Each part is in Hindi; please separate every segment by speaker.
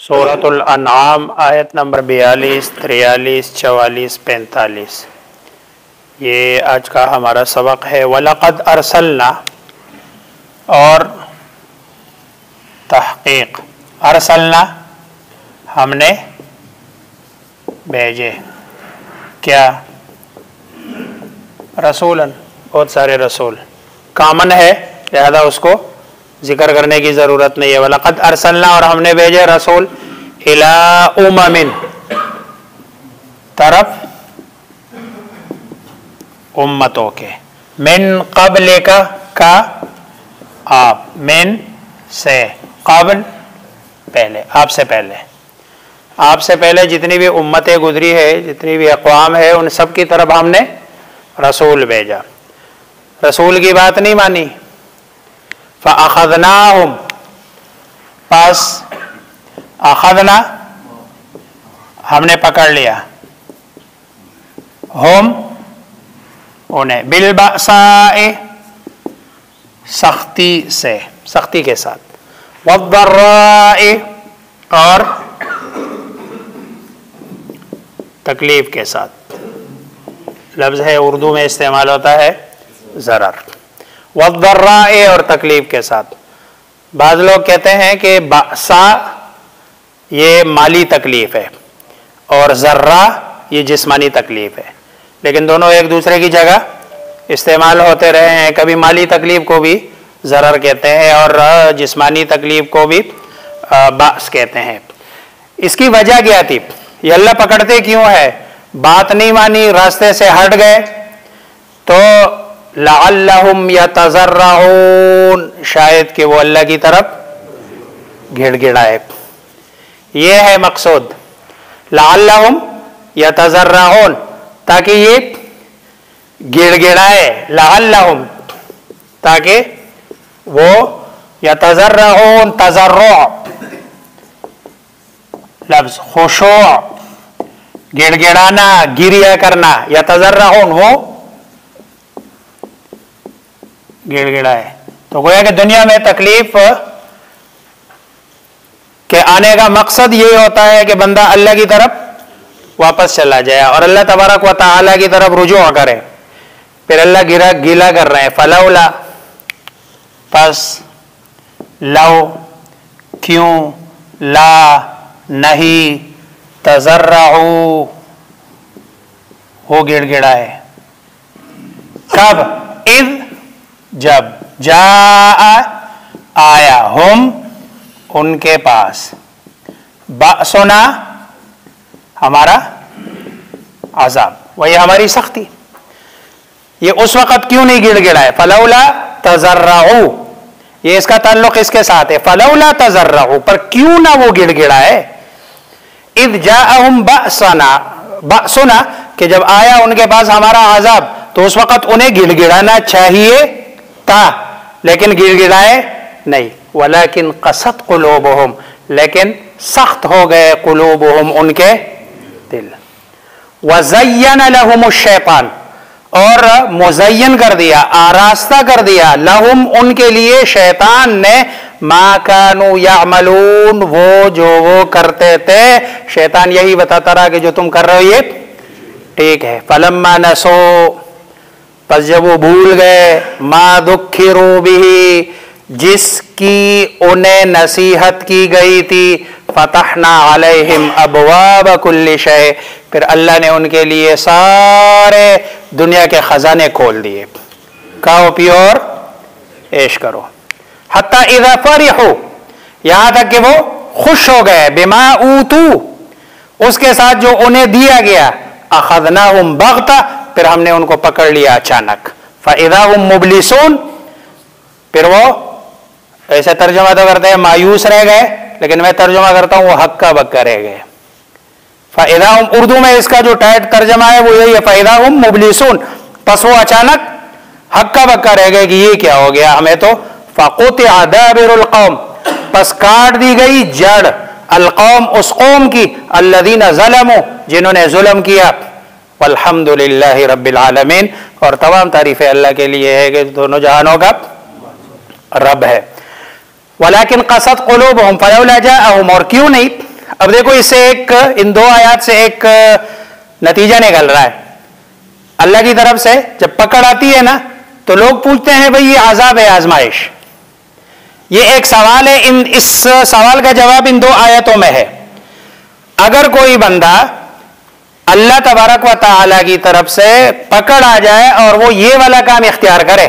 Speaker 1: सूरत अनआम आयत नंबर बयालीस, तिरयालीस, चवालीस, पैंतालीस। ये आज का हमारा सबक है, वलक़द अरसलना और तहकीक। अरसलना हमने भेजे। क्या? रसूलन, बहुत सारे रसूल। कामन है, लिहाजा उसको ज़िक्र करने की ज़रूरत नहीं है। वलक़द अरसलना और हमने भेजे रसूल इला उममिन। तरफ़ उम्मतों के। मिन कबल का का आप। मिन से कबल पहले, आपसे पहले। आपसे पहले जितनी भी उम्मतें गुजरी है, जितनी भी अकवाम है, उन सब की तरफ़ हमने रसूल भेजा। रसूल की बात नहीं मानी। फ़ाखदना पास अखदना हमने पकड़ लिया. होम उन्हें. बिलबासाए, सख्ती से, सख्ती के साथ. वब्बर्राए और तकलीफ़ के साथ. लफ्ज़ है उर्दू में इस्तेमाल होता है ज़रर. वद्दर्राए और तकलीफ़ के साथ। बाज़ लोग कहते हैं कि बासा ये माली तकलीफ़ है और ज़र्रा ये जिस्मानी तकलीफ़ है। लेकिन दोनों एक दूसरे की जगह इस्तेमाल होते रहे हैं। कभी माली तकलीफ़ को भी ज़रर कहते हैं और जिस्मानी तकलीफ़ को भी बास कहते हैं। इसकी वजह क्या थी? ये अल्लाह पकड़ते क्यों है? बात नहीं मानी, रास्ते से हट गए तो लाम या तजर्राउन शायद कि वो अल्लाह की तरफ़ गिड़गिड़ाए ये है मकसूद। लाम या तजर्राउन ताकि ये गिड़गिड़ाए लाम ताकि वो या तजर्राउन तजर्रो। लफ्ज खुशो। गिड़गिड़ाना गिरिया करना। या तजर्राउन हो गिड़गिड़ा है। तो गोया कि दुनिया में तकलीफ़, के आने का मकसद ये होता है कि बंदा अल्लाह की तरफ़ वापस चला जाए और अल्लाह तबारक व ताला की तरफ़ रुजू करे। फिर अल्लाह गिरा, गीला कर रहे हैं। फलौला पस लव क्यों, ला, नहीं, तजर्राऊ हो गिड़गिड़ा है। कब? जब जा आया हम उनके पास। सुना, हमारा आजाब वही हमारी सख्ती। ये उस वक्त क्यों नहीं गिड़गिड़ा है फलौला तजर्राऊ ये इसका ताल्लुक इसके साथ है। फलौला तजर्राऊ पर क्यों ना वो गिड़गिड़ा है इद जा बसना सुना कि जब आया उनके पास हमारा आजाब तो उस वक्त उन्हें गिड़गिड़ाना चाहिए। था लेकिन गिड़गिड़ाए नहीं। वलाकिन कसत कुलूबहुम, लेकिन सख्त हो गए कुलूबहुम उनके दिल। वजयन लहुम शैतान, और मुजयन कर दिया, आरास्ता कर दिया, लहुम उनके लिए शैतान ने मा कानू यामलून, वो जो वो करते थे। शैतान यही बताता रहा कि जो तुम कर रहे हो ये ठीक है। फलम्मा नसो बस जब वो भूल गए, माँ दुखी भी जिसकी उन्हें नसीहत की गई थी, फतहना अलहिम अबवाब कुल्ली शय। फिर अल्लाह ने उनके लिए सारे दुनिया के खजाने खोल दिए। खाओ पियो और ऐश करो। हत्ता इधा हो यहाँ तक कि वो खुश हो गए। बिमा ऊतू। उसके साथ जो उन्हें दिया गया अखदना बगता। फिर हमने उनको पकड़ लिया अचानक। फ़ैदा उम मुबलिसून, फिर वो ऐसे तर्जुमा तो करते हैं, मायूस रह गए, लेकिन मैं तर्जुमा करता हूँ, वो हक्का बक्का रह गए। फ़ायदा उर्दू में इसका जो टाइट तर्जमा है, वो यही है फ़ायदा हम मुबलिसून। बस वो अचानक हक्का बक्का रह गए कि ये क्या हो गया, हमें तो फ़कुत आदाबिरकौम बस काट दी गई जड़ अलकौम उस कौम की अल्लादीन ज़लम, जिन्होंने जुल्म किया। अल्हम्दुलिल्लाह रब्बिल आलमीन। और तमाम तारीफ़ें अल्लाह के लिए है कि दोनों जहानों का रब है। वलाकिन कसत कलूब हम फ़लौलाजाहम और क्यों नहीं? अब देखो, इससे एक, इन दो आयात से एक नतीजा निकल रहा है। अल्लाह की तरफ़ से जब पकड़ आती है ना तो लोग पूछते हैं, भाई, ये आजाब है, आजमाइश? ये एक सवाल है, इन, इस सवाल का जवाब इन दो आयतों में है। अगर कोई बंदा अल्लाह तबारक व ताला की तरफ़ से पकड़ आ जाए और वो ये वाला काम इख्तियार करे।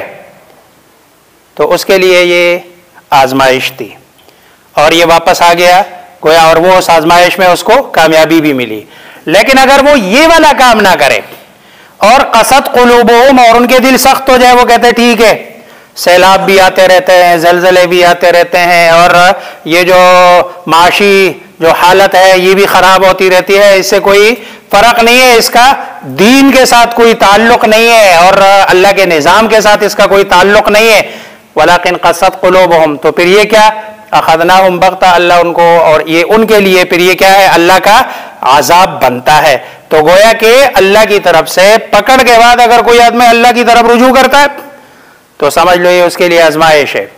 Speaker 1: तो उसके लिए ये आजमाइश थी। और ये वापस आ गया, गोया और वो उस आजमाइश में उसको कामयाबी भी मिली। लेकिन अगर वो ये वाला काम ना करे और कसत कलूबोम और उनके दिल सख्त हो जाए, वो कहते ठीक है, सैलाब भी आते रहते हैं, जलजले भी आते रहते हैं और ये जो माशी, जो हालत है, ये भी खराब होती रहती है। इससे कोई फ़र्क नहीं है इसका। दीन के साथ कोई ताल्लुक नहीं है और अल्लाह के निज़ाम के साथ इसका कोई ताल्लुक नहीं है। वलाकिन कसत कलोब हम तो फिर ये क्या? अखदना हम बख्ता अल्लाह उनको और ये उनके लिए फिर ये क्या है? अल्लाह का आजाब बनता है। तो गोया कि अल्लाह की तरफ़ से पकड़ के बाद अगर कोई आदमी अल्लाह की तरफ़ रुजू करता है तो समझ लो ये उसके लिए आजमाइश है।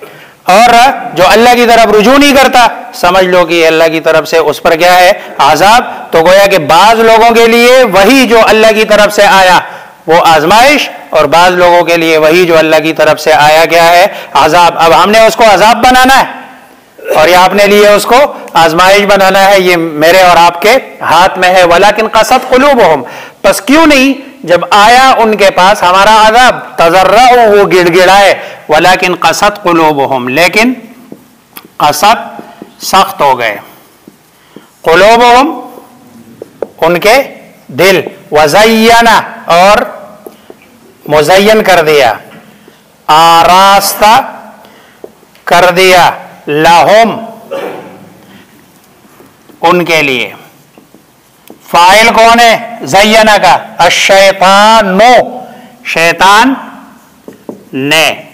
Speaker 1: और जो अल्लाह की तरफ़ रुजू नहीं करता, समझ लो कि अल्लाह की तरफ़ से उस पर क्या है आजाब। तो गोया कि बाज लोगों के लिए वही जो अल्लाह की तरफ़ से आया, वो आजमाइश और बाज लोगों के लिए वही जो अल्लाह की तरफ़ से आया गया है आजाब। अब हमने उसको आजाब बनाना है और ये आपने लिए उसको आजमाइश बनाना है। ये मेरे और आपके हाथ में है। वलाकिन कसत कलूब हम बस क्यों नहीं? जब आया उनके पास, हमारा आजाब तजर्रा वो गिड़गिड़ाए, वलाकिन कसत कलूब हम लेकिन कसत सख्त हो गए। कलूब हम उनके दिल वजैना और मुजयन कर दिया। आरास्ता कर दिया, लाहोम, उनके लिए। फ़ाइल कौन है? जयना का। अशैतान शैतान ने।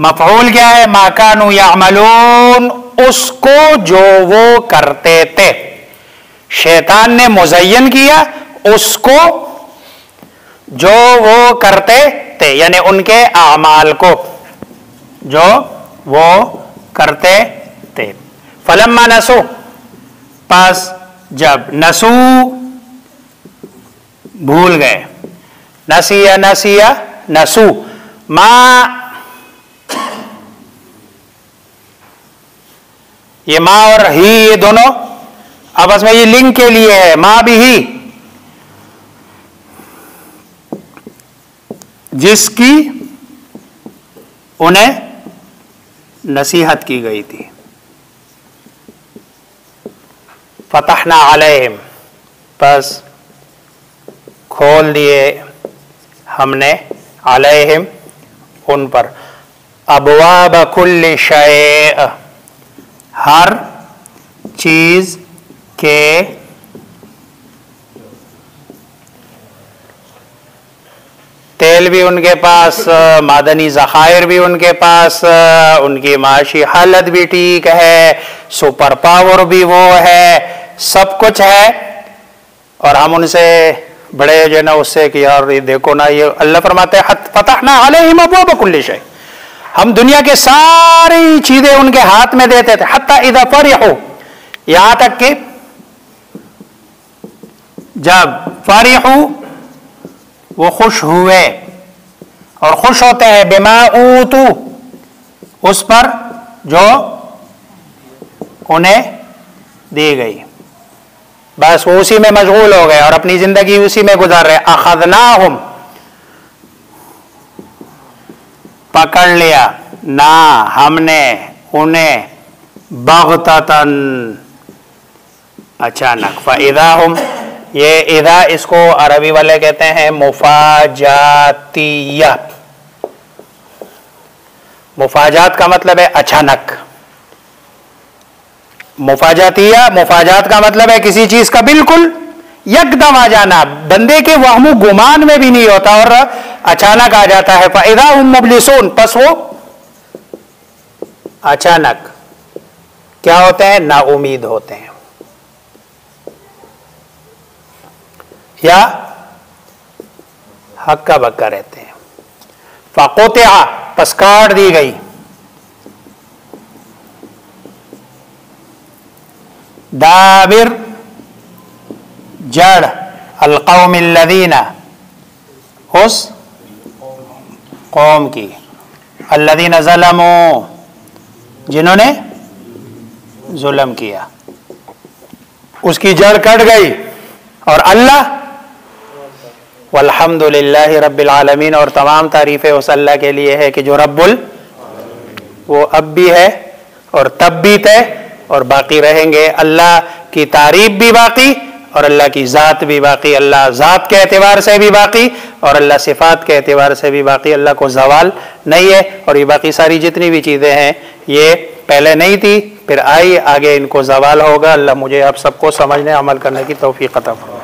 Speaker 1: मफूल क्या है? माकानु यामलून। उसको जो वो करते थे। शैतान ने मुजयन किया। उसको जो वो करते थे। यानी उनके अमाल को। जो वो करते थे। फलम्मा नसो। पास जब नसू भूल गए। नसिया नसिया नसू माँ, ये माँ और ही, ये दोनों आपस में ये लिंक के लिए है, माँ भी ही। जिसकी उन्हें नसीहत की गई थी। फतहना अलैहिम। बस। खोल दिए हमने अलैहिम, उन पर। अबवाब कुल्ल शय हर चीज़ के तेल भी उनके पास, मादनी ज़खायर भी उनके पास, उनकी माशी हालत भी ठीक है, सुपर पावर भी वो है, सब कुछ है, और हम उनसे बड़े जो है ना उससे कि यार ये देखो ना, ये अल्लाह फरमाते फतह ना अलहिम बकुल्ल शय। हम दुनिया के सारी चीज़ें उनके हाथ में देते थे। हत्ता इधर पर हो यहाँ तक कि जब फारिहू, वो खुश हुए और खुश होते हैं, बेमा ऊतू, उस पर जो उन्हें दी गई। बस वो उसी में मशगूल हो गए और अपनी ज़िंदगी उसी में गुजार रहे। अखदना हम पकड़ लिया। ना हमने, उन्हें बगतन अचानक। फ़ैदा हम ये इदा इसको अरबी वाले कहते हैं मुफाजातिया। मुफाजात का मतलब है अचानक। मुफाजातिया मुफाजात का मतलब है किसी चीज़ का बिल्कुल यकदम आ जाना। बंदे के वहमु गुमान में भी नहीं होता और अचानक आ जाता है। फ़ायदा मुबलिसून, बस वो अचानक। क्या होते हैं? ना उम्मीद होते हैं। या हक्का बक्का रहते हैं। फ़कोत्या पस काट दी गई। दाबिर जड़ अलकौमिल्लदीना उस कौम की अल्लदीन ज़लमो जिन्होंने जुल्म किया उसकी जड़ कट गई और अल्लाह वल्हम्दुलिल्लाह रब्बिल और तमाम तारीफ़ें उस अल्लाह के लिए है कि जो रब्बुल वो अब भी है और तब भी थे और बाकी रहेंगे अल्लाह की तारीफ़ भी बाकी और अल्लाह की ज़ात भी बाकी। अल्लाह ज़ात के एतबार से भी बाकी और अल्लाह सिफ़ात के एतबार से भी बाकी। अल्लाह को जवाल नहीं है और ये बाकी सारी जितनी भी चीज़ें हैं, ये पहले नहीं थी, फिर आई, आगे इनको जवाल होगा। अल्लाह मुझे आप सबको समझने, अमल करने की तोफ़ी ख़त्म